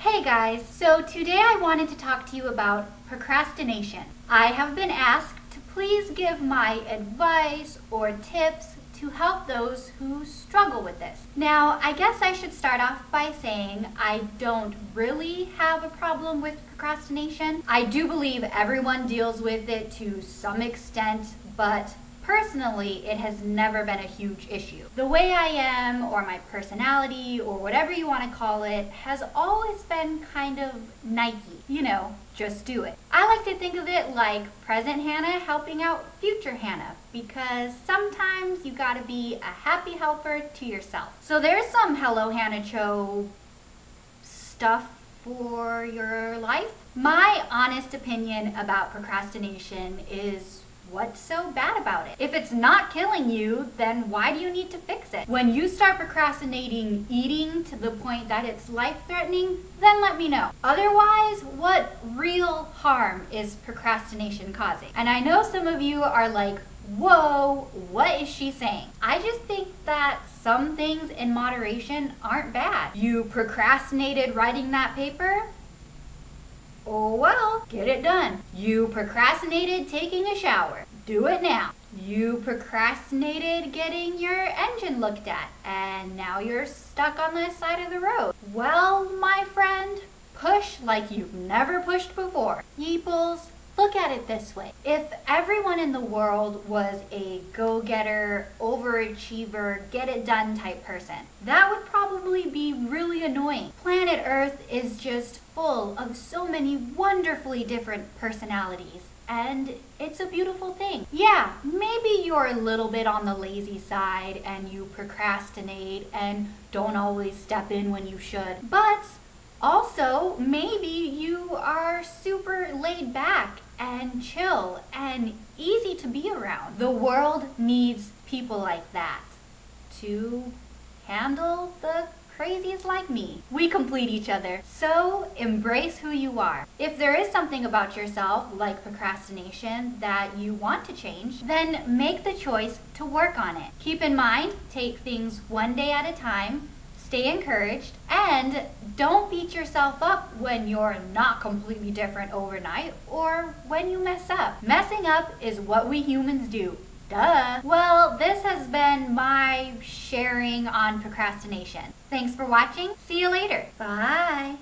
Hey guys, so today I wanted to talk to you about procrastination. I have been asked to please give my advice or tips to help those who struggle with this. Now, I guess I should start off by saying I don't really have a problem with procrastination. I do believe everyone deals with it to some extent, but Personally, it has never been a huge issue. The way I am, or my personality, or whatever you want to call it, has always been kind of Nike. You know, just do it. I like to think of it like present Hannah helping out future Hannah because sometimes you gotta be a happy helper to yourself. So there's some Hello Hannah Cho stuff for your life. My honest opinion about procrastination is What's so bad about it? If it's not killing you, then why do you need to fix it? When you start procrastinating eating to the point that it's life threatening, then let me know. Otherwise, what real harm is procrastination causing? And I know some of you are like, whoa, what is she saying? I just think that some things in moderation aren't bad. You procrastinated writing that paper? Oh well, get it done. You procrastinated taking a shower. Do it now. You procrastinated getting your engine looked at, and now you're stuck on the side of the road. Well, my friend, push like you've never pushed before. Yeeples, look at it this way. If everyone in the world was a go-getter, overachiever, get-it-done type person, that would probably be really annoying. Planet Earth is just full of so many wonderfully different personalities and it's a beautiful thing. Yeah, maybe you're a little bit on the lazy side and you procrastinate and don't always step in when you should. But also, maybe you are super laid back and chill and easy to be around. The world needs people like that to handle the crazies like me. We complete each other. So embrace who you are. If there is something about yourself, like procrastination, that you want to change, then make the choice to work on it. Keep in mind, take things one day at a time, stay encouraged, and don't beat yourself up when you're not completely different overnight or when you mess up. Messing up is what we humans do. Duh. Well, this has been my sharing on procrastination. Thanks for watching. See you later. Bye.